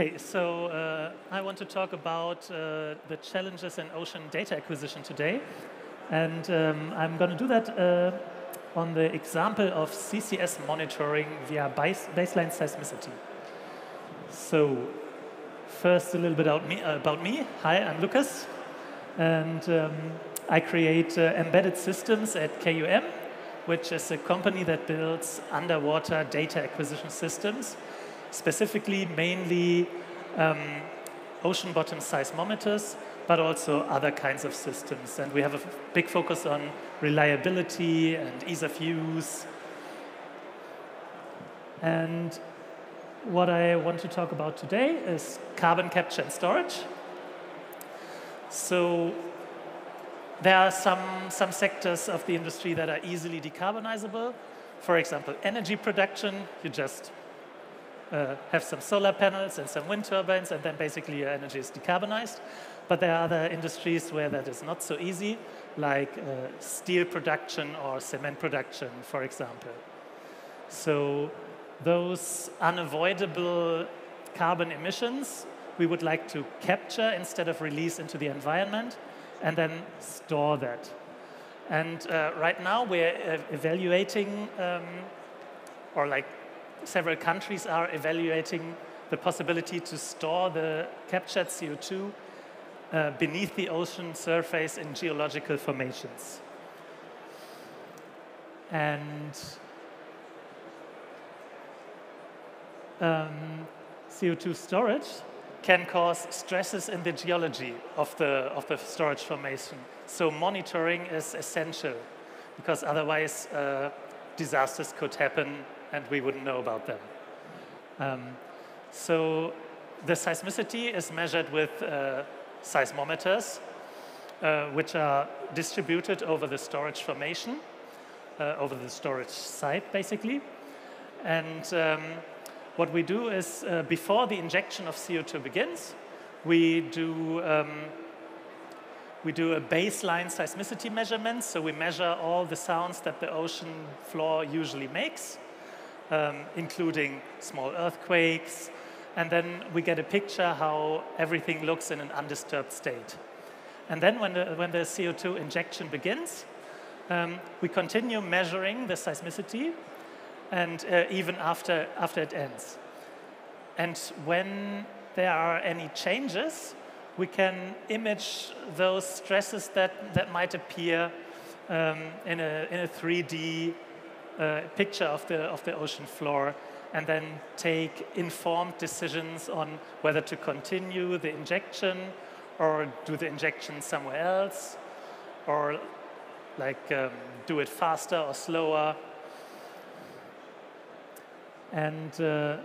Okay, so uh, I want to talk about uh, the challenges in ocean data acquisition today. And um, I'm going to do that uh, on the example of CCS monitoring via base baseline seismicity. So first, a little bit about me. About me. Hi, I'm Lukas. And um, I create uh, embedded systems at KUM, which is a company that builds underwater data acquisition systems specifically mainly um, ocean bottom seismometers, but also other kinds of systems. And we have a big focus on reliability and ease of use. And what I want to talk about today is carbon capture and storage. So there are some, some sectors of the industry that are easily decarbonizable. For example, energy production, you just uh, have some solar panels and some wind turbines, and then basically your energy is decarbonized. But there are other industries where that is not so easy, like uh, steel production or cement production, for example. So those unavoidable carbon emissions we would like to capture instead of release into the environment and then store that. And uh, right now we're uh, evaluating um, or like several countries are evaluating the possibility to store the captured CO2 uh, beneath the ocean surface in geological formations. And um, CO2 storage can cause stresses in the geology of the, of the storage formation. So monitoring is essential because otherwise uh, disasters could happen and we wouldn't know about them. Um, so the seismicity is measured with uh, seismometers, uh, which are distributed over the storage formation, uh, over the storage site, basically. And um, what we do is, uh, before the injection of CO2 begins, we do um, we do a baseline seismicity measurement, so we measure all the sounds that the ocean floor usually makes um, including small earthquakes. And then we get a picture how everything looks in an undisturbed state. And then when the, when the CO2 injection begins, um, we continue measuring the seismicity and uh, even after, after it ends. And when there are any changes, we can image those stresses that, that might appear um, in, a, in a 3D a picture of the, of the ocean floor and then take informed decisions on whether to continue the injection or do the injection somewhere else or like um, do it faster or slower. And uh,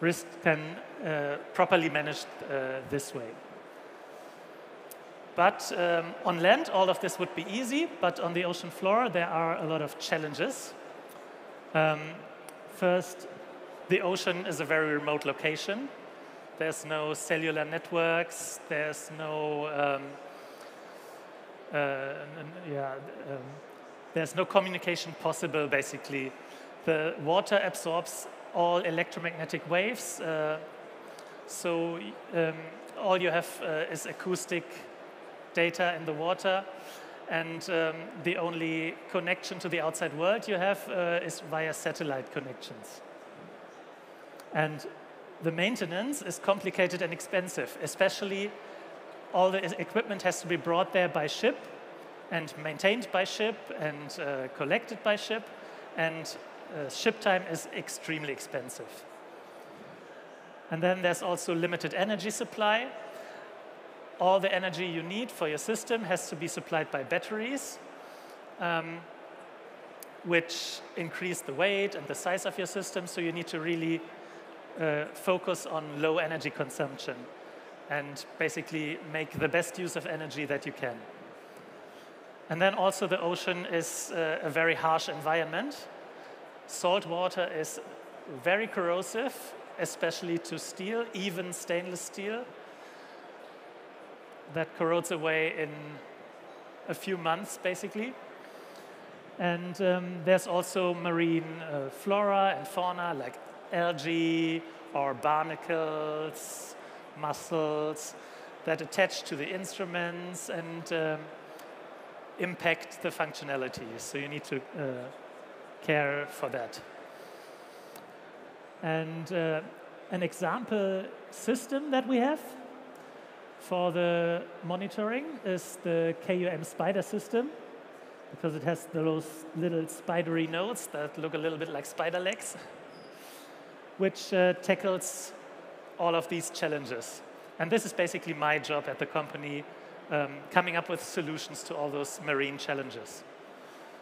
risk can uh, properly managed uh, this way. But um, on land, all of this would be easy, but on the ocean floor, there are a lot of challenges. Um, first, the ocean is a very remote location. There's no cellular networks. There's no um, uh, yeah. Um, there's no communication possible. Basically, the water absorbs all electromagnetic waves. Uh, so um, all you have uh, is acoustic data in the water and um, the only connection to the outside world you have uh, is via satellite connections. And the maintenance is complicated and expensive, especially all the equipment has to be brought there by ship and maintained by ship and uh, collected by ship, and uh, ship time is extremely expensive. And then there's also limited energy supply, all the energy you need for your system has to be supplied by batteries, um, which increase the weight and the size of your system. So you need to really uh, focus on low energy consumption and basically make the best use of energy that you can. And then also the ocean is uh, a very harsh environment. Salt water is very corrosive, especially to steel, even stainless steel that corrodes away in a few months, basically. And um, there's also marine uh, flora and fauna like algae or barnacles mussels that attach to the instruments and um, impact the functionality. So you need to uh, care for that. And uh, an example system that we have for the monitoring is the KUM spider system because it has those little spidery nodes that look a little bit like spider legs, which uh, tackles all of these challenges. And this is basically my job at the company, um, coming up with solutions to all those marine challenges.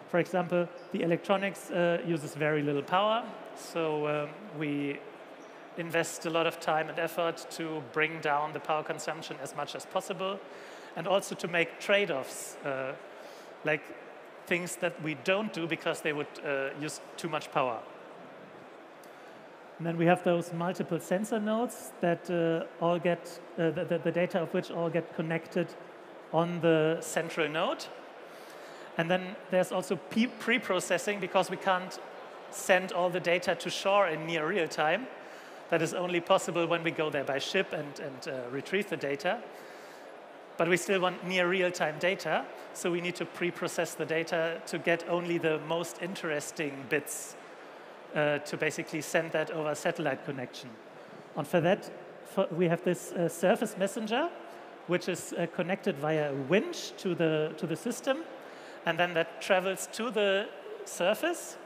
For example, the electronics uh, uses very little power, so um, we invest a lot of time and effort to bring down the power consumption as much as possible, and also to make trade-offs, uh, like things that we don't do because they would uh, use too much power. And then we have those multiple sensor nodes that uh, all get, uh, the, the, data of which all get connected on the central node. And then there's also pre-processing because we can't send all the data to shore in near real time. That is only possible when we go there by ship and, and uh, retrieve the data. But we still want near real-time data, so we need to pre-process the data to get only the most interesting bits uh, to basically send that over satellite connection. And for that, for, we have this uh, surface messenger, which is uh, connected via a winch to the, to the system, and then that travels to the surface,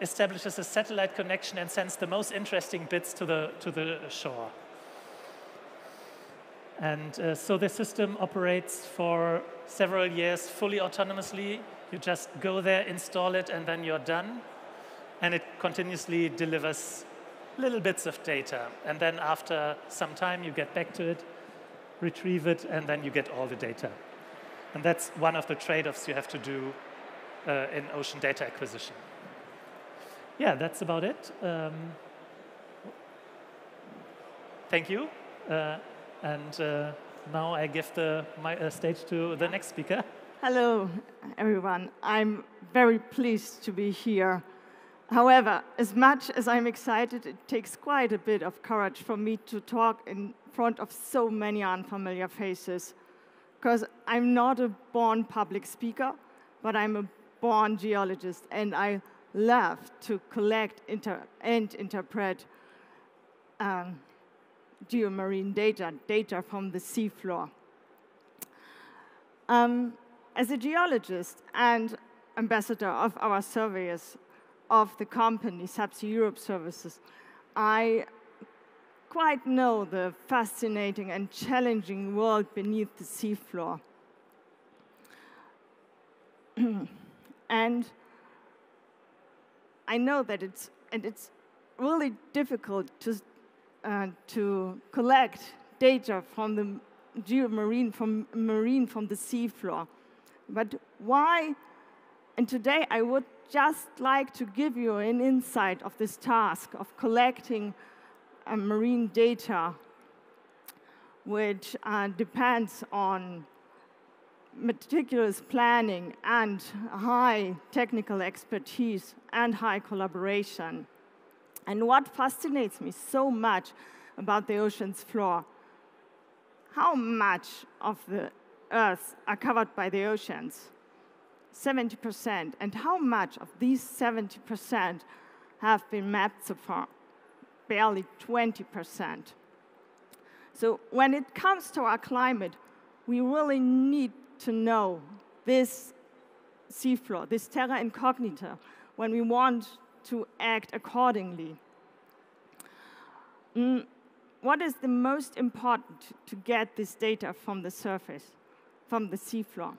establishes a satellite connection, and sends the most interesting bits to the, to the shore. And uh, so the system operates for several years fully autonomously. You just go there, install it, and then you're done. And it continuously delivers little bits of data. And then after some time, you get back to it, retrieve it, and then you get all the data. And that's one of the trade-offs you have to do uh, in ocean data acquisition. Yeah, that's about it. Um, thank you. Uh, and uh, now I give the my, uh, stage to the next speaker. Hello, everyone. I'm very pleased to be here. However, as much as I'm excited, it takes quite a bit of courage for me to talk in front of so many unfamiliar faces. Because I'm not a born public speaker, but I'm a born geologist, and I love to collect inter and interpret um, geomarine data, data from the seafloor. Um, as a geologist and ambassador of our surveyors of the company Subsea Europe Services, I quite know the fascinating and challenging world beneath the seafloor. and I know that it's, and it's really difficult to uh, to collect data from the geomarine, from marine, from the seafloor. But why? And today I would just like to give you an insight of this task of collecting uh, marine data, which uh, depends on meticulous planning and high technical expertise and high collaboration. And what fascinates me so much about the ocean's floor, how much of the Earth are covered by the oceans? 70%. And how much of these 70% have been mapped so far? Barely 20%. So when it comes to our climate, we really need to know this seafloor, this terra incognita, when we want to act accordingly. Mm, what is the most important to get this data from the surface, from the seafloor?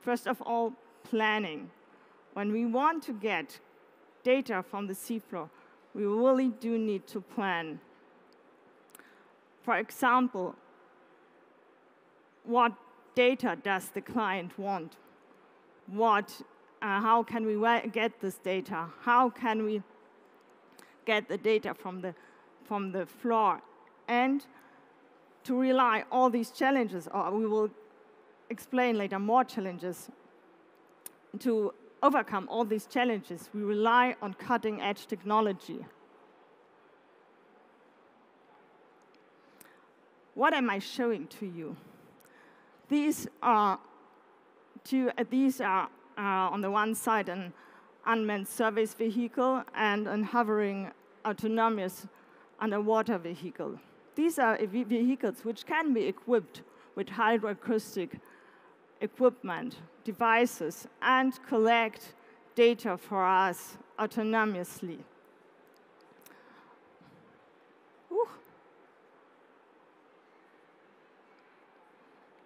First of all, planning. When we want to get data from the seafloor, we really do need to plan. For example, what data does the client want? What uh, how can we get this data? How can we get the data from the, from the floor? And to rely all these challenges, or we will explain later more challenges, to overcome all these challenges, we rely on cutting edge technology. what am I showing to you? These are, two, uh, these are uh, on the one side an unmanned surface vehicle and a hovering autonomous underwater vehicle. These are vehicles which can be equipped with hydroacoustic equipment, devices, and collect data for us autonomously.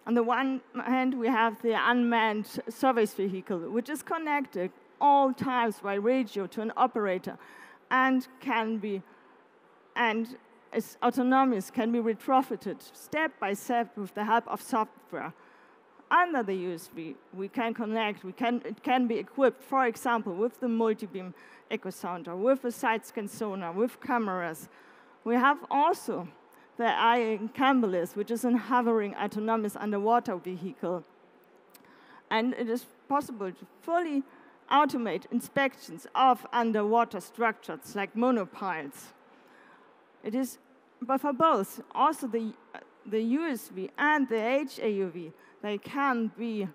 On the one hand, we have the unmanned surface vehicle, which is connected all times by radio to an operator and can be and is autonomous, can be retrofitted step by step with the help of software. Under the USV, we can connect, we can, it can be equipped, for example, with the multi-beam echo sounder, with a side scan sonar, with cameras. We have also the IAM Cambelis, which is a hovering autonomous underwater vehicle. And it is possible to fully automate inspections of underwater structures like monopiles. It is but for both, also the, the USV and the HAUV, they can be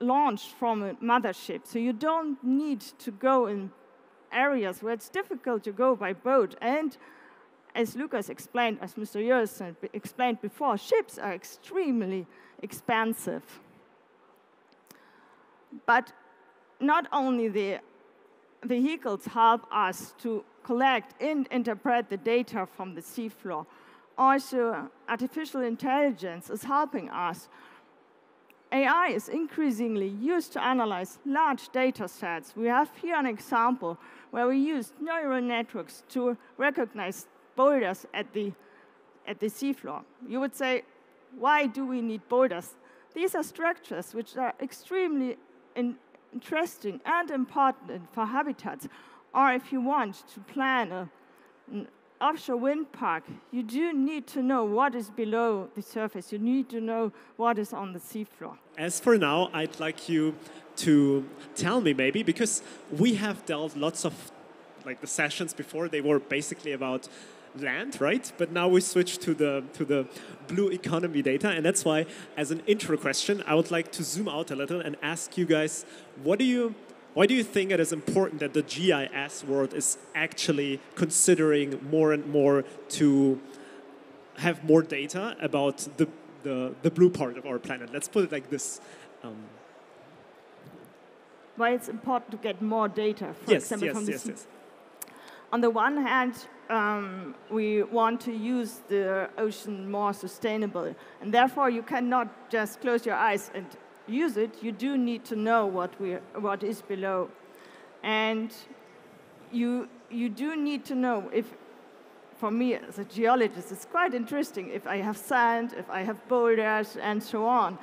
launched from a mothership. So you don't need to go in areas where it's difficult to go by boat. And as Lukas explained, as Mr. Joeressen explained before, ships are extremely expensive. But not only the vehicles help us to collect and interpret the data from the seafloor, also artificial intelligence is helping us. AI is increasingly used to analyze large data sets. We have here an example where we used neural networks to recognize boulders at the, at the seafloor. You would say, why do we need boulders? These are structures which are extremely in interesting and important for habitats. Or if you want to plan a, an offshore wind park, you do need to know what is below the surface. You need to know what is on the seafloor. As for now, I'd like you to tell me maybe, because we have dealt lots of, like the sessions before, they were basically about land, right? But now we switch to the to the blue economy data, and that's why, as an intro question, I would like to zoom out a little and ask you guys, what do you why do you think it is important that the GIS world is actually considering more and more to have more data about the, the, the blue part of our planet? Let's put it like this. Um, why it's important to get more data, for yes, example, yes, from the yes, yes. On the one hand, um, we want to use the ocean more sustainable, and therefore you cannot just close your eyes and use it, you do need to know what, we, what is below. And you, you do need to know if, for me as a geologist, it's quite interesting if I have sand, if I have boulders, and so on.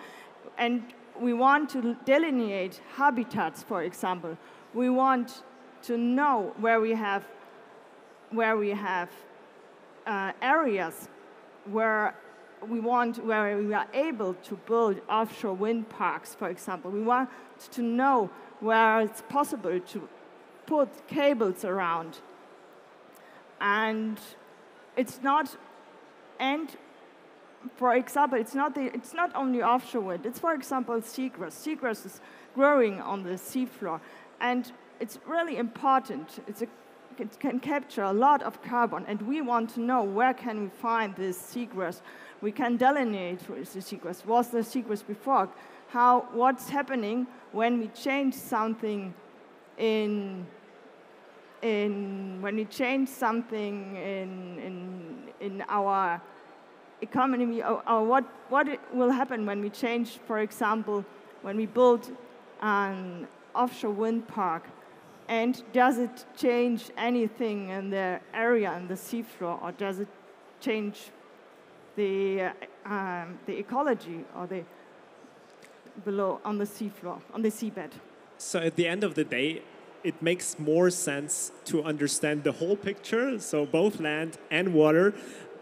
And we want to delineate habitats, for example. We want to know where we have, where we have uh, areas where we want where we are able to build offshore wind parks, for example. We want to know where it's possible to put cables around. And it's not, and for example, it's not, the, it's not only offshore wind, it's for example seagrass. Seagrass is growing on the seafloor. And it's really important. It's a, it can capture a lot of carbon, and we want to know where can we find this seagrass we can delineate the sequence. Was the sequence before? How, what's happening when we change something in, in when we change something in, in, in our economy, or, or what, what will happen when we change, for example, when we build an offshore wind park, and does it change anything in the area in the seafloor, or does it change the, um, the ecology or the below on the seafloor, on the seabed. So at the end of the day, it makes more sense to understand the whole picture, so both land and water,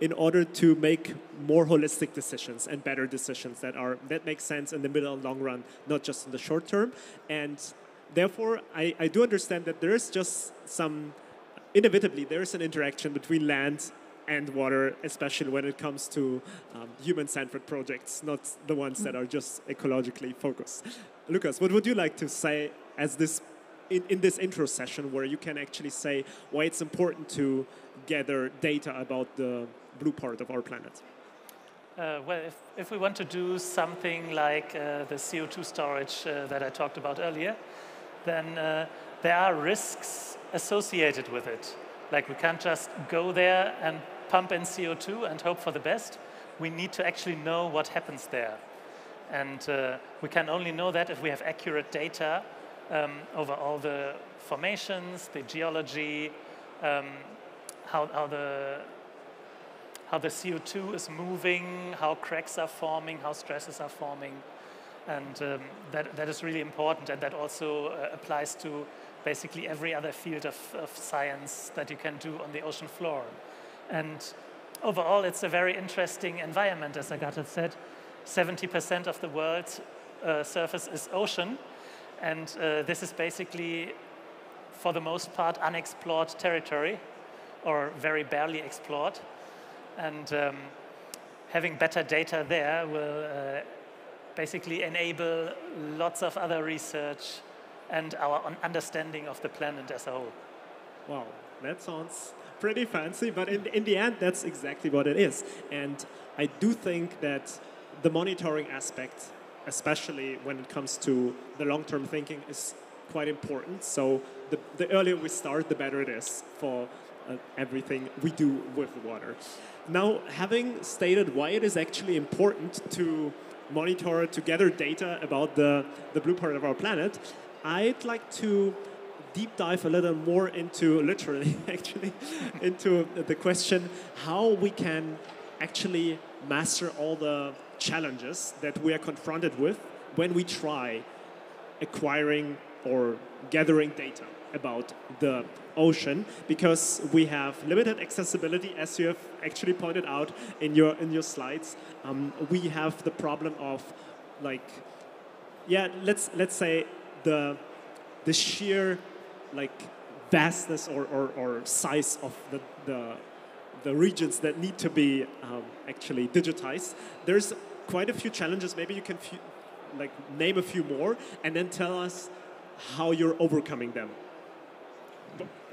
in order to make more holistic decisions and better decisions that are that make sense in the middle and long run, not just in the short term. And therefore, I, I do understand that there is just some inevitably there is an interaction between land and water, especially when it comes to um, human-centered projects, not the ones that are just ecologically focused. Lukas, what would you like to say as this in, in this intro session where you can actually say why it's important to gather data about the blue part of our planet? Uh, well, if, if, we want to do something like uh, the CO2 storage uh, that I talked about earlier, then uh, there are risks associated with it. Like we can't just go there and pump in CO2 and hope for the best. We need to actually know what happens there. And uh, we can only know that if we have accurate data um, over all the formations, the geology, um, how, how, the, how the CO2 is moving, how cracks are forming, how stresses are forming. And um, that, that is really important, and that also uh, applies to basically every other field of, of science that you can do on the ocean floor. And overall, it's a very interesting environment, as Agatha said. 70% of the world's uh, surface is ocean, and uh, this is basically, for the most part, unexplored territory, or very barely explored. And um, having better data there will uh, basically enable lots of other research and our understanding of the planet as a whole. Wow, that sounds pretty fancy, but in, in the end, that's exactly what it is. And I do think that the monitoring aspect, especially when it comes to the long term thinking, is quite important. So the, the earlier we start, the better it is for uh, everything we do with water. Now, having stated why it is actually important to monitor, to gather data about the, the blue part of our planet, I'd like to deep dive a little more into, literally, actually, into the question how we can actually master all the challenges that we are confronted with when we try acquiring or gathering data about the ocean because we have limited accessibility as you have actually pointed out in your in your slides um, we have the problem of like yeah let's let's say the, the sheer like vastness or, or, or size of the, the, the regions that need to be um, actually digitized. There's quite a few challenges. Maybe you can like name a few more and then tell us how you're overcoming them.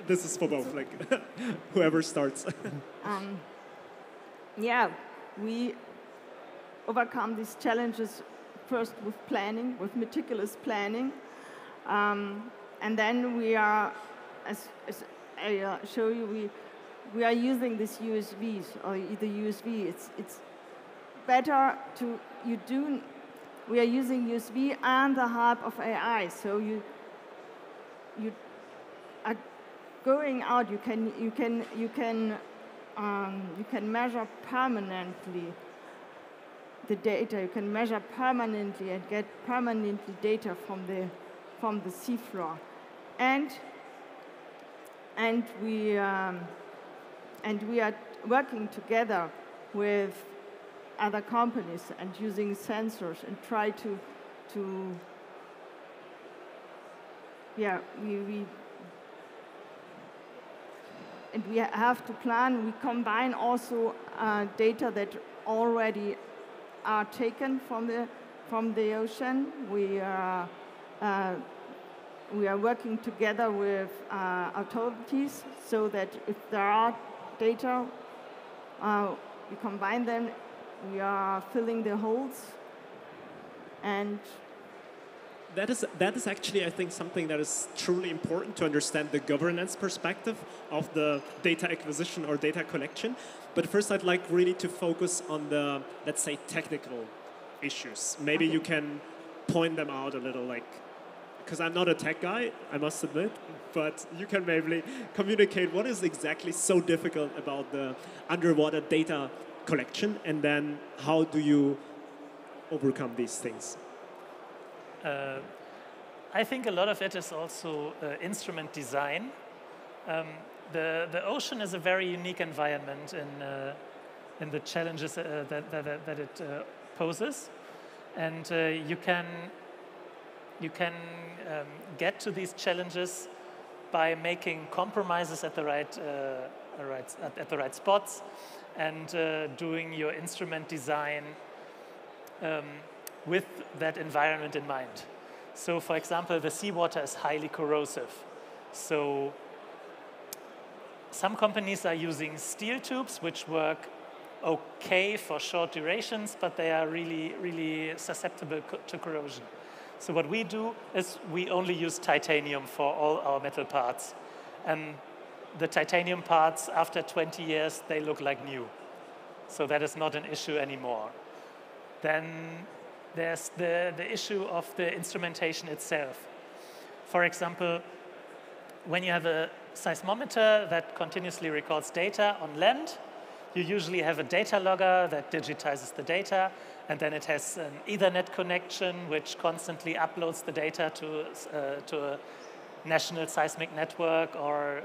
This is for both, like whoever starts. um, yeah, we overcome these challenges first with planning, with meticulous planning, um, and then we are, as, as I uh, show you, we, we are using these USVs or the USV. It's, it's better to, you do, we are using USV and the help of AI. So you, you are going out, you can, you can, you can, um, you can measure permanently the data. You can measure permanently and get permanently data from the from the seafloor. And, and, we, um, and we are working together with other companies and using sensors and try to, to yeah, we, we and we have to plan, we combine also uh, data that already are taken from the, from the ocean. We uh, uh, we are working together with uh, authorities so that if there are data, uh, we combine them, we are filling the holes, and that is that is actually I think something that is truly important to understand the governance perspective of the data acquisition or data collection. But first, I'd like really to focus on the let's say technical issues. Maybe okay. you can point them out a little, like because I'm not a tech guy, I must admit, but you can maybe communicate what is exactly so difficult about the underwater data collection, and then how do you overcome these things? Uh, I think a lot of it is also uh, instrument design. Um, the, the ocean is a very unique environment in, uh, in the challenges uh, that, that, that, it uh, poses. And uh, you can you can um, get to these challenges by making compromises at the right, right, at, at the right spots and doing your instrument design um, with that environment in mind. So for example, the seawater is highly corrosive. So some companies are using steel tubes, which work okay for short durations, but they are really, really susceptible co to corrosion. So what we do is we only use titanium for all our metal parts. And the titanium parts, after 20 years, they look like new. So that is not an issue anymore. Then there's the, the issue of the instrumentation itself. For example, when you have a seismometer that continuously records data on land, you usually have a data logger that digitizes the data, and then it has an Ethernet connection which constantly uploads the data to, uh, to a national seismic network or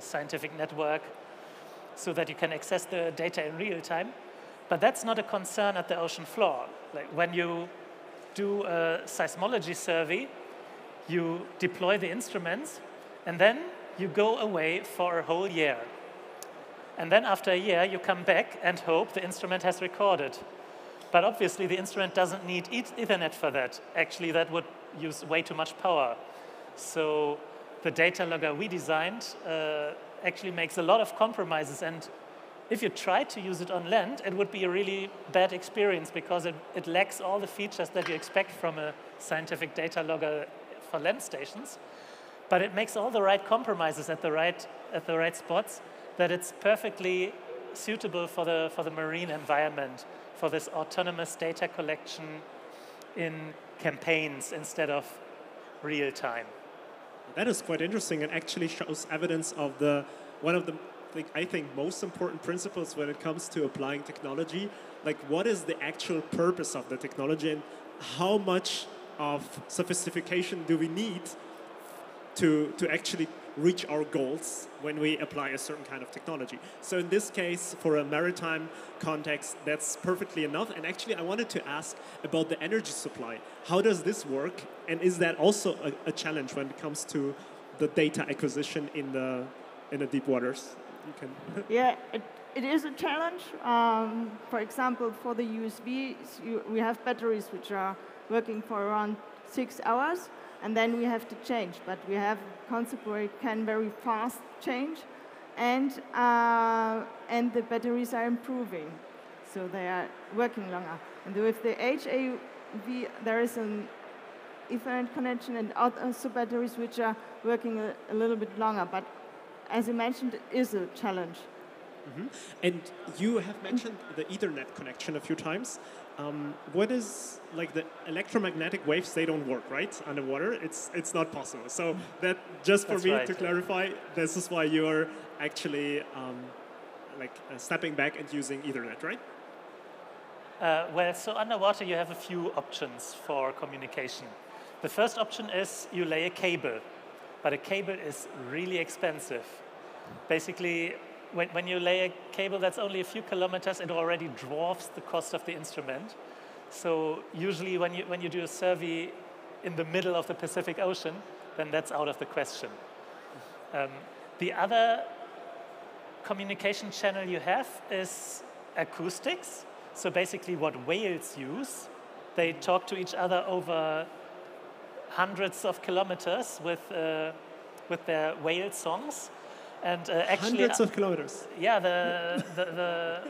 scientific network so that you can access the data in real time. But that's not a concern at the ocean floor. Like when you do a seismology survey, you deploy the instruments, and then you go away for a whole year. And then after a year, you come back and hope the instrument has recorded. But obviously, the instrument doesn't need Ethernet for that. Actually, that would use way too much power. So the data logger we designed uh, actually makes a lot of compromises. And if you tried to use it on land, it would be a really bad experience because it, it lacks all the features that you expect from a scientific data logger for land stations. But it makes all the right compromises at the right, at the right spots that it's perfectly suitable for the, for the marine environment, for this autonomous data collection in campaigns instead of real time. That is quite interesting and actually shows evidence of the one of the I think most important principles when it comes to applying technology. Like what is the actual purpose of the technology and how much of sophistication do we need to, to actually reach our goals when we apply a certain kind of technology. So in this case, for a maritime context, that's perfectly enough. And actually, I wanted to ask about the energy supply. How does this work? And is that also a, a challenge when it comes to the data acquisition in the in the deep waters? You can. yeah, it, it is a challenge. Um, for example, for the USVs, you, we have batteries which are working for around six hours and then we have to change. But we have concept where it can very fast change, and uh, and the batteries are improving, so they are working longer. And with the HAV, there is an Ethernet connection and also batteries which are working a, a little bit longer. But as you mentioned, it is a challenge. Mm -hmm. And you have mentioned the Ethernet connection a few times. Um, what is like the electromagnetic waves? They don't work, right? Underwater, it's it's not possible. So that just for me right. to clarify, this is why you're actually um, like uh, stepping back and using Ethernet, right? Uh, well, so underwater you have a few options for communication. The first option is you lay a cable, but a cable is really expensive. Basically, when, when you lay a cable that's only a few kilometers, it already dwarfs the cost of the instrument. So usually when you, when you do a survey in the middle of the Pacific Ocean, then that's out of the question. Um, the other communication channel you have is acoustics. So basically what whales use, they talk to each other over hundreds of kilometers with, uh, with their whale songs. And uh, actually, hundreds of kilometers. Yeah, the, the, the,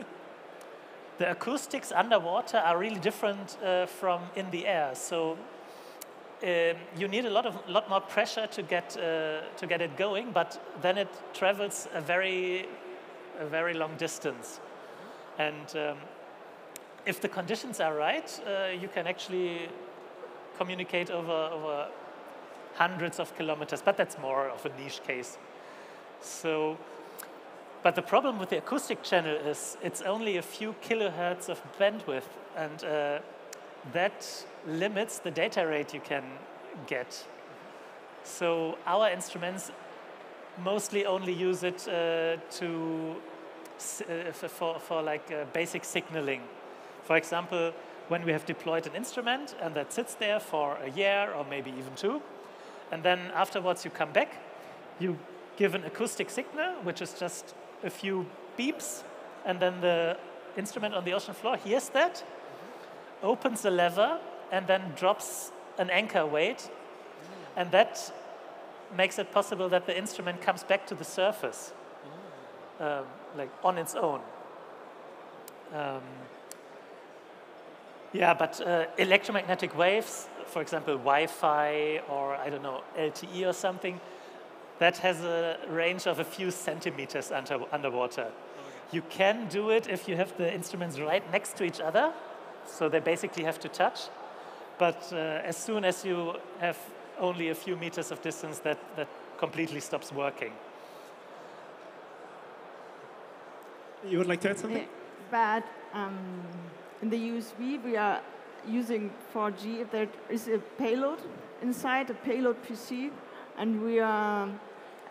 the, acoustics underwater are really different uh, from in the air. So um, you need a lot of lot more pressure to get uh, to get it going, but then it travels a very a very long distance. And um, if the conditions are right, uh, you can actually communicate over over hundreds of kilometers. But that's more of a niche case. So, but the problem with the acoustic channel is it's only a few kilohertz of bandwidth, and uh, that limits the data rate you can get. So our instruments mostly only use it uh, to uh, for, for like uh, basic signaling. For example, when we have deployed an instrument and that sits there for a year or maybe even two, and then afterwards you come back, you give an acoustic signal, which is just a few beeps, and then the instrument on the ocean floor hears that, opens the lever, and then drops an anchor weight, and that makes it possible that the instrument comes back to the surface, um, like on its own. Um, yeah, but uh, electromagnetic waves, for example, Wi-Fi or I don't know LTE or something, that has a range of a few centimeters under, underwater. Okay. You can do it if you have the instruments right next to each other, so they basically have to touch. But uh, as soon as you have only a few meters of distance, that, that completely stops working. You would like to add something? but um, in the USV, we are using 4G. If there is a payload inside, a payload PC, and we are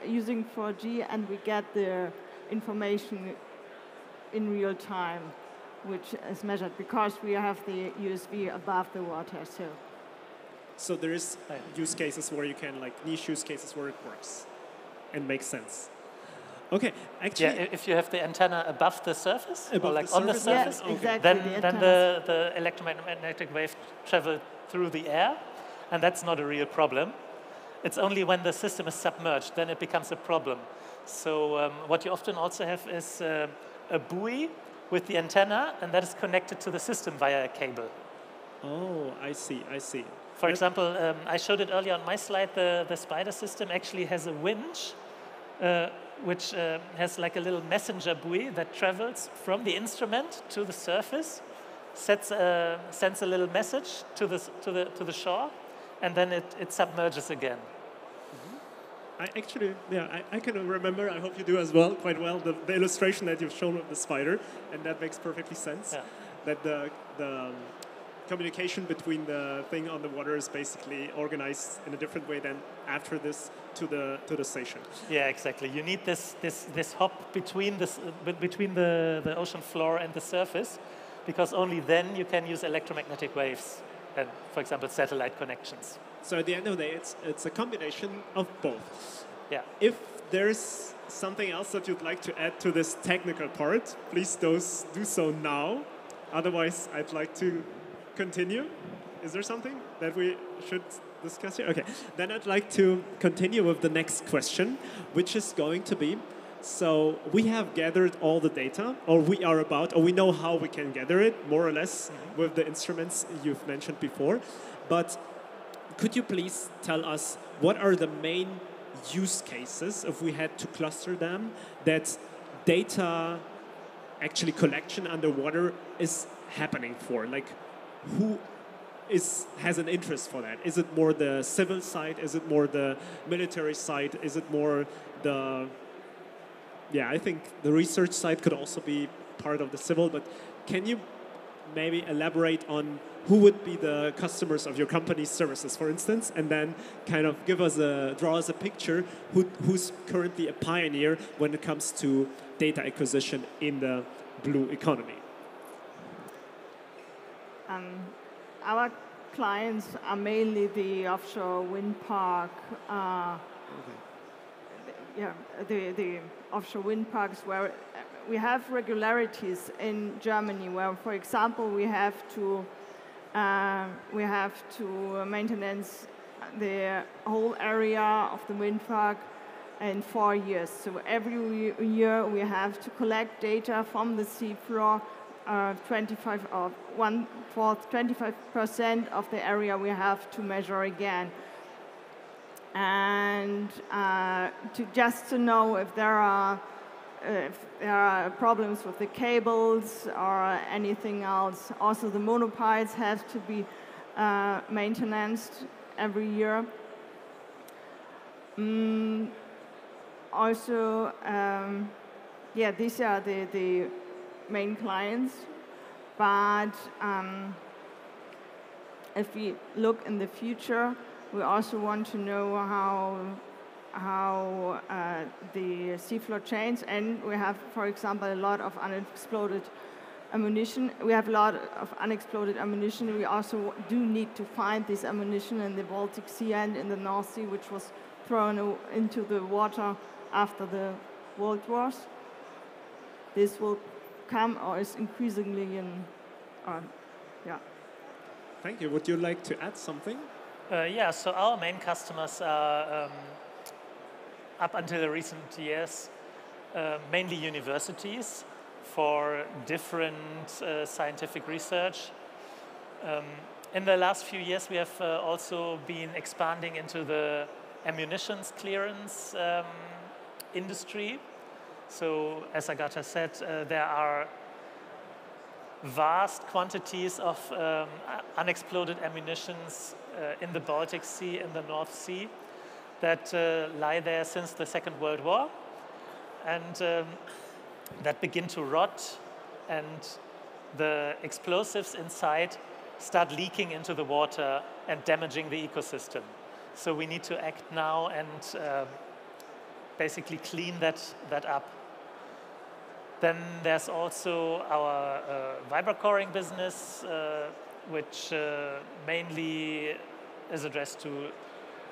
using 4G, and we get the information in real time, which is measured because we have the USV above the water. So. So there is uh, use cases where you can like niche use cases where it works and makes sense. Okay, actually. Yeah, if you have the antenna above the surface, above or like the on the surface? surface, yeah, exactly, then, the then the, the electromagnetic wave travels through the air, and that's not a real problem. It's only when the system is submerged, then it becomes a problem. So um, what you often also have is uh, a buoy with the antenna, and that is connected to the system via a cable. Oh, I see, I see. For example, um, I showed it earlier on my slide, the, the spider system actually has a winch uh, which uh, has like a little messenger buoy that travels from the instrument to the surface, sets, uh, sends a little message to the, to the, to the shore, and then it, it submerges again. I actually, yeah, I, I, can remember, I hope you do as well, quite well, the, the, illustration that you've shown of the spider, and that makes perfectly sense. Yeah. That the, the communication between the thing on the water is basically organized in a different way than after this to the to the station. Yeah, exactly. You need this this this hop between this between the the ocean floor and the surface, because only then you can use electromagnetic waves and, for example, satellite connections. So at the end of the day, it's it's a combination of both. Yeah. If there's something else that you'd like to add to this technical part, please those do so now. Otherwise, I'd like to continue. Is there something that we should discuss here? Okay, then I'd like to continue with the next question, which is going to be so we have gathered all the data, or we are about, or we know how we can gather it, more or less, mm-hmm. with the instruments you've mentioned before. But could you please tell us what are the main use cases, if we had to cluster them, that data actually collection underwater is happening for? Like, who is has an interest for that? Is it more the civil side? Is it more the military side? Is it more the yeah? I think the research side could also be part of the civil. But can you maybe elaborate on who would be the customers of your company's services, for instance, and then kind of give us a draw us a picture who, who's currently a pioneer when it comes to data acquisition in the blue economy. Um, our clients are mainly the offshore wind park, uh, okay. yeah, the, the offshore wind parks where we have regularities in Germany where, for example, we have to uh, we have to maintenance the whole area of the wind park in four years. So every year we have to collect data from the seafloor uh, 25 or one fourth, 25% of the area we have to measure again. And uh, to just to know if there are if there are problems with the cables or anything else. Also, the monopiles have to be uh, maintained every year. Mm, also, um, yeah, these are the, the main clients. But um, if we look in the future, we also want to know how how uh, the seafloor changes, and we have, for example, a lot of unexploded ammunition. We have a lot of unexploded ammunition. We also do need to find this ammunition in the Baltic Sea and in the North Sea, which was thrown into the water after the World Wars. this will come or is increasingly in, uh, yeah. Thank you. Would you like to add something? Uh, yeah, so our main customers are, um, up until the recent years, uh, mainly universities for different uh, scientific research. Um, in the last few years, we have uh, also been expanding into the ammunitions clearance um, industry. So, as Agata said, uh, there are vast quantities of um, unexploded ammunitions uh, in the Baltic Sea, in the North Sea, that uh, lie there since the Second World War and um, that begin to rot, and the explosives inside start leaking into the water and damaging the ecosystem. So we need to act now and uh, basically clean that, that up. Then there's also our uh, vibrocoring business, uh, which uh, mainly is addressed to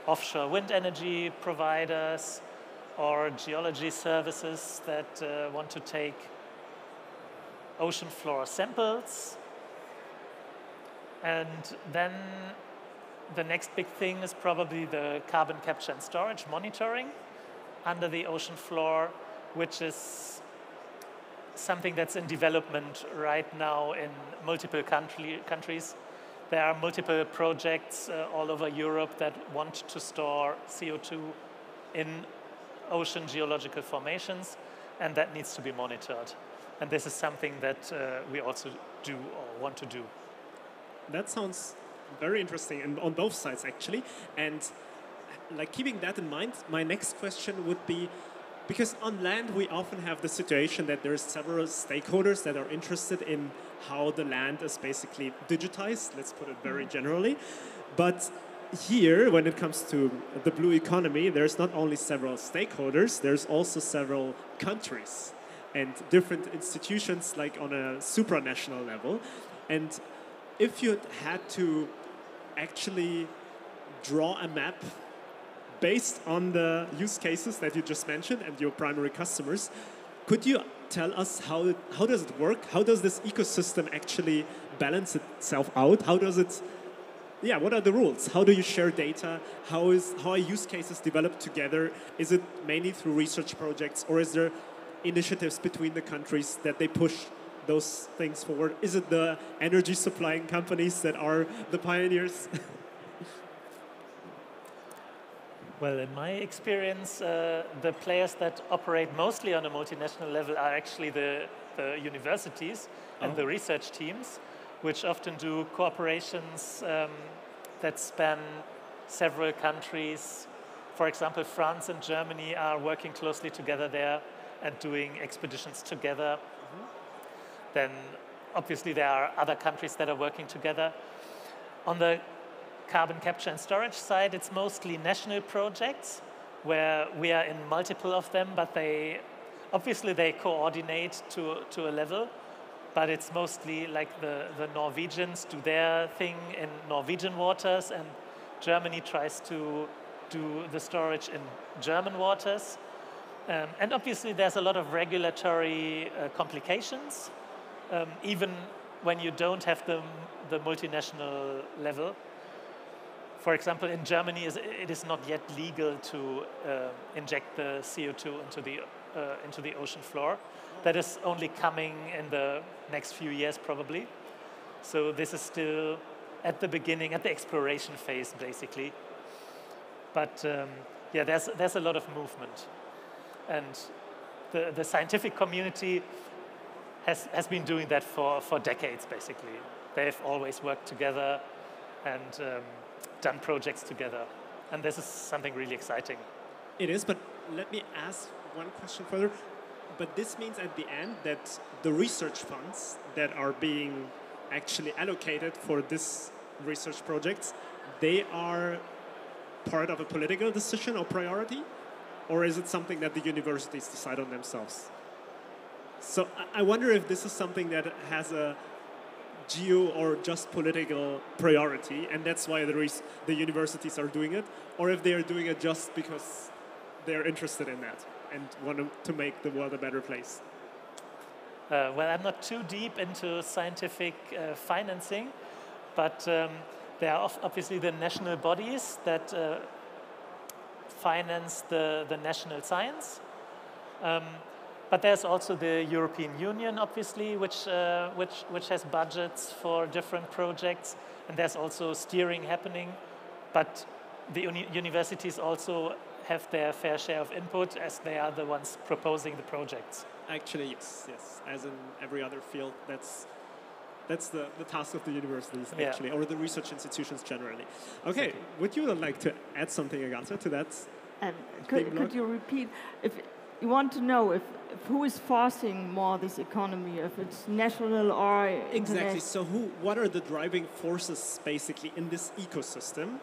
offshore wind energy providers or geology services that uh, want to take ocean floor samples. And then the next big thing is probably the carbon capture and storage monitoring under the ocean floor, which is something that's in development right now in multiple country, countries. There are multiple projects uh, all over Europe that want to store CO2 in ocean geological formations, and that needs to be monitored. And this is something that uh, we also do or want to do. That sounds very interesting, and on both sides actually. And like keeping that in mind, my next question would be because on land we often have the situation that there's several stakeholders that are interested in how the land is basically digitized let's put it very mm-hmm. generally but here when it comes to the blue economy there's not only several stakeholders there's also several countries and different institutions like on a supranational level and if you had to actually draw a map based on the use cases that you just mentioned and your primary customers, could you tell us how, how does it work? How does this ecosystem actually balance itself out? How does it, yeah, what are the rules? How do you share data? How, is, how are use cases developed together? Is it mainly through research projects or is there initiatives between the countries that they push those things forward? Is it the energy supplying companies that are the pioneers? Well, in my experience, uh, the players that operate mostly on a multinational level are actually the, the universities oh. and the oh. research teams, which often do cooperations um, that span several countries. For example, France and Germany are working closely together there and doing expeditions together. Mm-hmm. Then, obviously, there are other countries that are working together. On the carbon capture and storage side, it's mostly national projects where we are in multiple of them, but they obviously they coordinate to, to a level, but it's mostly like the, the Norwegians do their thing in Norwegian waters, and Germany tries to do the storage in German waters. Um, and obviously, there's a lot of regulatory uh, complications, um, even when you don't have the, the multinational level for example, in Germany, it is not yet legal to uh, inject the CO2 into the, uh, into the ocean floor. That is only coming in the next few years, probably. So this is still at the beginning, at the exploration phase, basically. But um, yeah, there's, there's a lot of movement. And the, the scientific community has, has been doing that for, for decades, basically. They've always worked together and um, done projects together. And this is something really exciting. It is, but let me ask one question further. But this means at the end that the research funds that are being actually allocated for this research projects, they are part of a political decision or priority? Or is it something that the universities decide on themselves? So I wonder if this is something that has a geo or just political priority, and that's why the, the universities are doing it, or if they are doing it just because they're interested in that and want to make the world a better place. Uh, well, I'm not too deep into scientific uh, financing, but um, there are obviously the national bodies that uh, finance the, the national science. Um, but there's also the European Union, obviously, which, uh, which, which has budgets for different projects, and there's also steering happening. But the uni universities also have their fair share of input as they are the ones proposing the projects. Actually, yes, yes. As in every other field, that's that's the, the task of the universities Yeah. actually, or the research institutions generally. Okay, would you like to add something, Agata, to that? And Big could, could you repeat if you want to know if, if who is forcing more this economy, if it's national or Exactly. So, who? What are the driving forces basically in this ecosystem?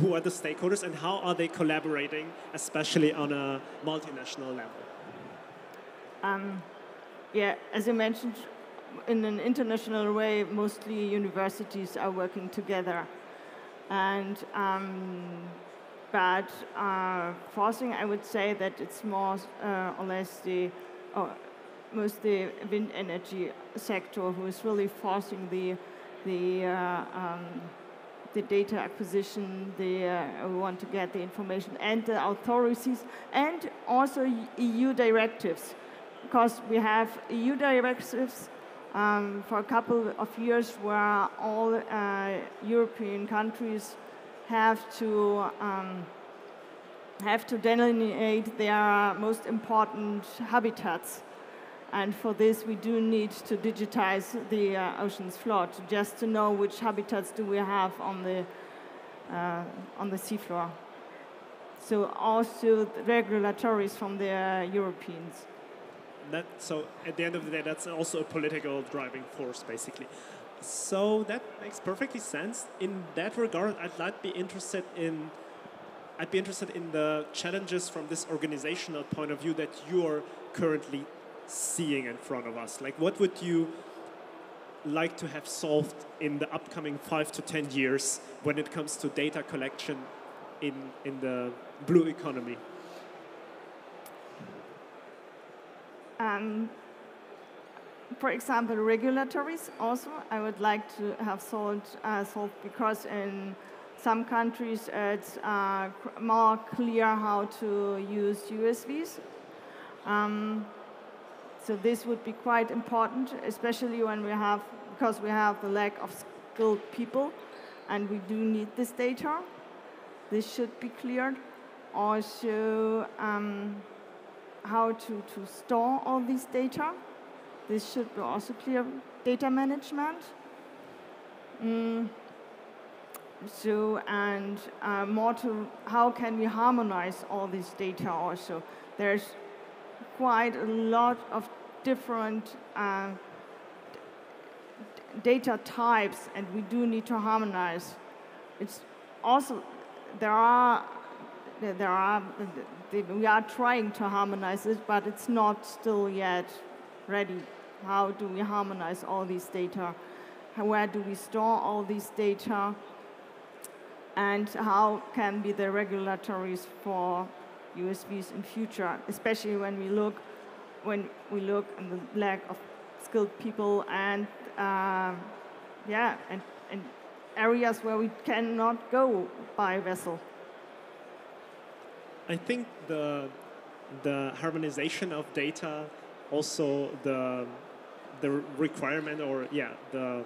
Who are the stakeholders, and how are they collaborating, especially on a multinational level? Um, yeah, as you mentioned, in an international way, mostly universities are working together. And um, but uh, forcing, I would say that it's more uh, or less the or most the wind energy sector who is really forcing the the uh, um, the data acquisition, the uh, we want to get the information, and the authorities, and also EU directives, because we have EU directives um, for a couple of years where all uh, European countries have to um, have to delineate their most important habitats. And for this, we do need to digitize the uh, ocean's floor, to just to know which habitats do we have on the, uh, on the seafloor. So also the regulatories from the uh, Europeans. That, so at the end of the day, that's also a political driving force, basically. So that makes perfectly sense. In that regard, I'd like be interested in, I'd be interested in the challenges from this organizational point of view that you are currently seeing in front of us. Like, what would you like to have solved in the upcoming five to ten years when it comes to data collection in in the blue economy? Um, for example, regulatories also I would like to have solved, uh, solved because in some countries it's uh, more clear how to use USVs. Um, so this would be quite important, especially when we have, because we have the lack of skilled people and we do need this data. This should be cleared. Also, um, how to, to store all these data. This should also clear data management. Mm. So, and uh, more to how can we harmonize all this data also? There's quite a lot of different uh, data types, and we do need to harmonize. It's also, there are there are we are trying to harmonize it, but it's not still yet ready. How do we harmonize all these data? Where do we store all these data? And how can be the regulatories for USVs in future, especially when we look when we look at the lack of skilled people and um, yeah, and, and areas where we cannot go by vessel. I think the the harmonization of data, also the the requirement or yeah the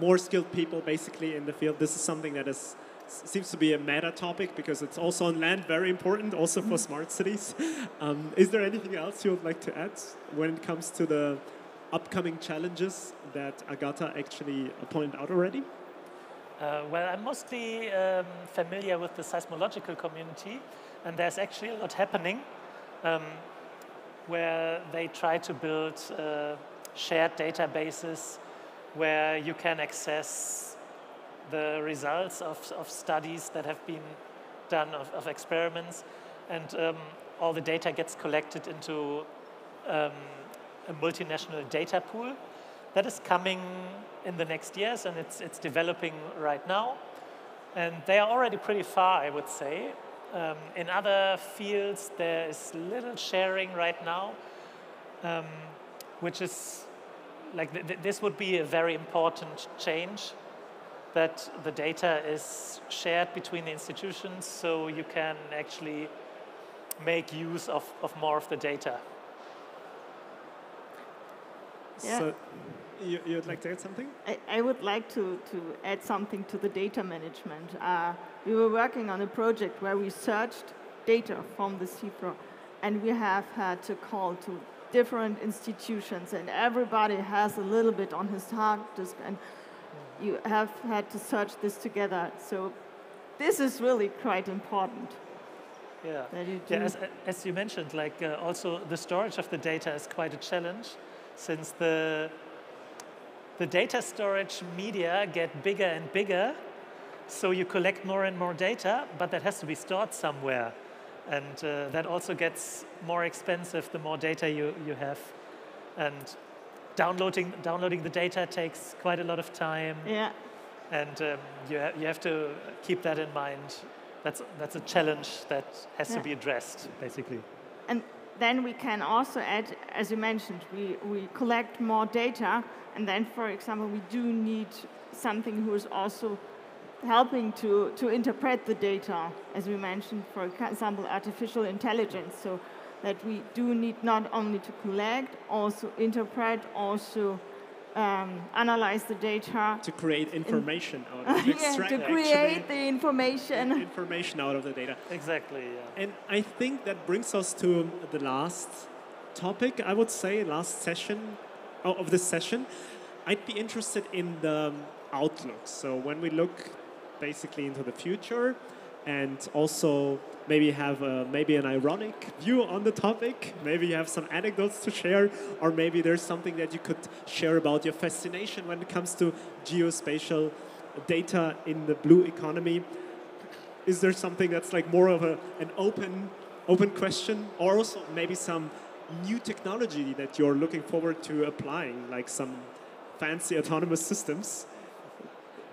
more skilled people basically in the field. This is something that is seems to be a meta topic because it's also on land very important also for smart cities. Um, is there anything else you would like to add when it comes to the upcoming challenges that Agata actually pointed out already? Uh, well, I'm mostly um, familiar with the seismological community, and there's actually a lot happening um, where they try to build uh, shared databases where you can access the results of, of studies that have been done, of, of experiments, and um, all the data gets collected into um, a multinational data pool that is coming in the next years and it's, it's developing right now. And they are already pretty far, I would say. Um, in other fields, there is little sharing right now. Um, which is like th th this would be a very important change that the data is shared between the institutions so you can actually make use of, of more of the data. Yeah. So you, you'd like to add something? I, I would like to, to add something to the data management. Uh, we were working on a project where we searched data from the seafloor and we have had to call to different institutions and everybody has a little bit on his hard disk and you have had to search this together. So this is really quite important. Yeah, yeah as, as, you mentioned, like uh, also the storage of the data is quite a challenge since the, the data storage media get bigger and bigger. So you collect more and more data, but that has to be stored somewhere. And uh, that also gets more expensive the more data you, you have. And downloading, downloading the data takes quite a lot of time. Yeah. And um, you, ha you have to keep that in mind. That's, that's a challenge that has yeah. to be addressed, basically. And then we can also add, as you mentioned, we, we collect more data. And then, for example, we do need something who is also helping to, to interpret the data, as we mentioned, for example, artificial intelligence. So that we do need not only to collect, also interpret, also um, analyze the data. To create information in, out of it. yeah, to create the information. Information out of the data. Exactly, yeah. And I think that brings us to the last topic, I would say, last session oh, of this session. I'd be interested in the outlook. So when we look basically into the future and also maybe have a, maybe an ironic view on the topic. Maybe you have some anecdotes to share, or maybe there's something that you could share about your fascination when it comes to geospatial data in the blue economy. Is there something that's like more of a, an open, open question, or also maybe some new technology that you're looking forward to applying, like some fancy autonomous systems?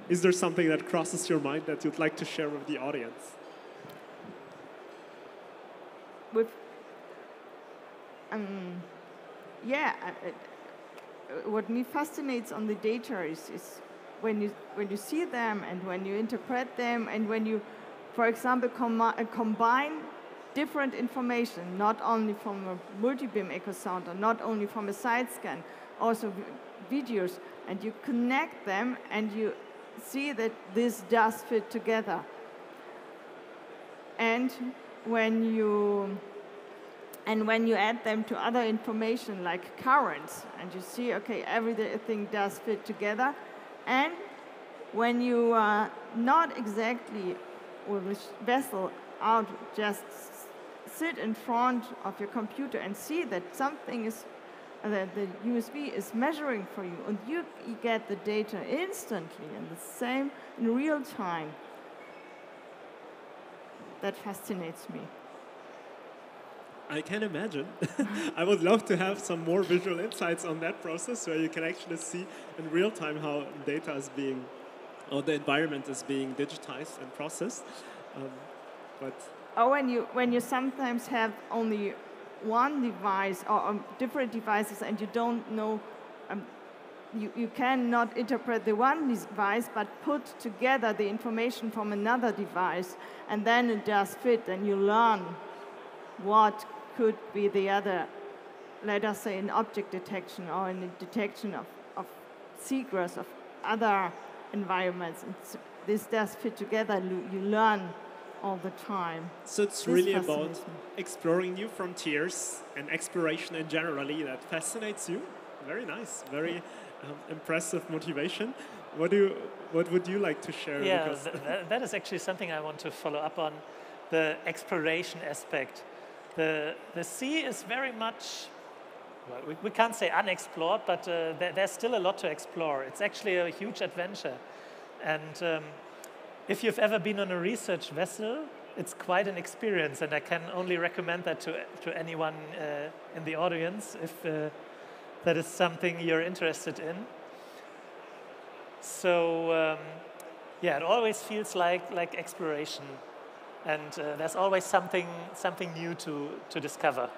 Is there something that crosses your mind that you'd like to share with the audience? with um, yeah, uh, what me fascinates on the data is, is when you when you see them and when you interpret them and when you, for example, com uh, combine different information, not only from a multi-beam echo sounder, not only from a side scan, also videos, and you connect them and you see that this does fit together. And when you and when you add them to other information like currents and you see okay everything does fit together and when you are not exactly with vessel out just sit in front of your computer and see that something is that the USV is measuring for you and you, you get the data instantly and the same in real time that fascinates me. I can imagine. I would love to have some more visual insights on that process where you can actually see in real time how data is being, or the environment is being digitized and processed. Um, but oh, when you when you sometimes have only one device or um, different devices and you don't know um, you, you cannot interpret the one device, but put together the information from another device, and then it does fit, and you learn what could be the other, let us say, in object detection or in detection of, of seagrass, of other environments. It's, this does fit together, you learn all the time. So it's this really about me. exploring new frontiers and exploration in generally that fascinates you. Very nice, very um, impressive motivation. What do you, what would you like to share? Yeah, th that, that is actually something I want to follow up on, the exploration aspect. The, the sea is very much, well, we, we can't say unexplored, but uh, there, there's still a lot to explore. It's actually a huge adventure. And um, if you've ever been on a research vessel, it's quite an experience, and I can only recommend that to, to anyone uh, in the audience if uh, that is something you're interested in. So um, yeah, it always feels like, like exploration. And uh, there's always something, something new to, to discover.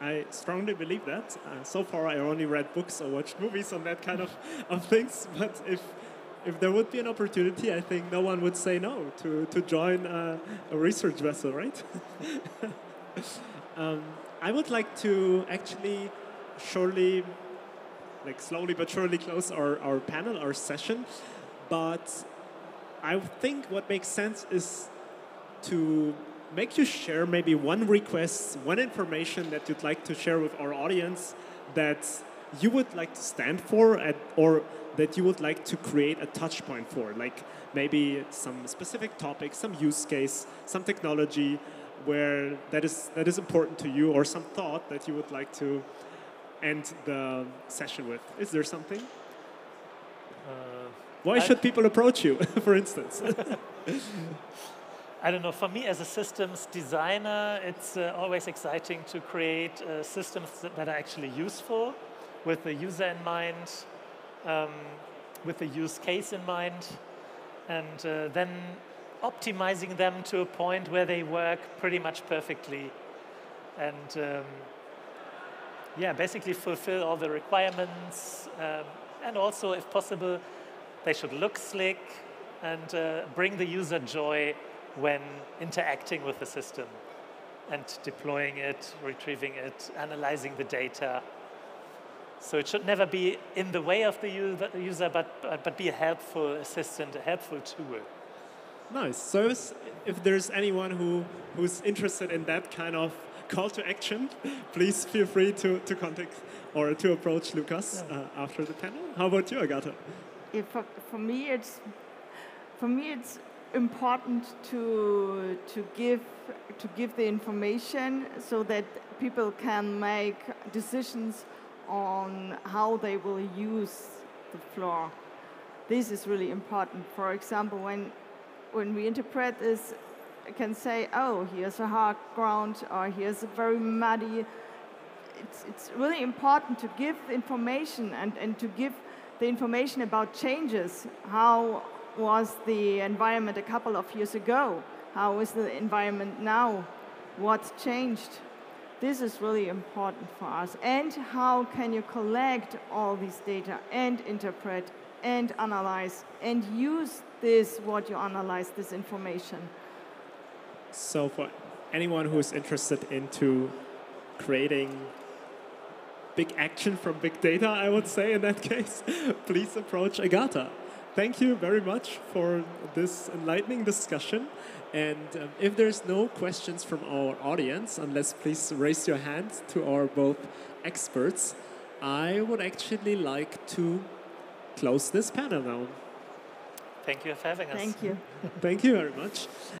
I strongly believe that. Uh, so far, I only read books or watched movies on that kind of, of things. But if if there would be an opportunity, I think no one would say no to, to join a, a research vessel, right? um, I would like to actually surely, like slowly but surely close our, our panel, our session. But I think what makes sense is to make you share maybe one request, one information that you'd like to share with our audience that you would like to stand for at, or that you would like to create a touch point for, like maybe some specific topic, some use case, some technology where that is, that is important to you, or some thought that you would like to end the session with. Is there something? Uh, Why I should people approach you, for instance? I don't know, for me as a systems designer, it's uh, always exciting to create uh, systems that are actually useful with the user in mind, um, with the use case in mind, and uh, then optimizing them to a point where they work pretty much perfectly. And um, yeah, basically fulfill all the requirements, um, and also, if possible, they should look slick and uh, bring the user joy when interacting with the system and deploying it, retrieving it, analyzing the data, so it should never be in the way of the user, but, but be a helpful assistant, a helpful tool. Nice. So if there's anyone who, who's interested in that kind of call to action, please feel free to, to contact or to approach Lukas yeah. uh, after the panel. How about you, Agata? Yeah, for, for me, it's for me it's important to to give to give the information so that people can make decisions on how they will use the floor. This is really important. For example, when, when we interpret this, I can say, oh, here's a hard ground, or here's a very muddy. It's, it's really important to give information and, and to give the information about changes. How was the environment a couple of years ago? How is the environment now? What's changed? This is really important for us. And how can you collect all these data and interpret and analyze and use this, what you analyze, this information? So for anyone who's interested into creating big action from big data, I would say in that case, please approach Agata. Thank you very much for this enlightening discussion. And um, if there's no questions from our audience, unless please raise your hand to our both experts, I would actually like to close this panel now. Thank you for having us. Thank you. Thank you very much.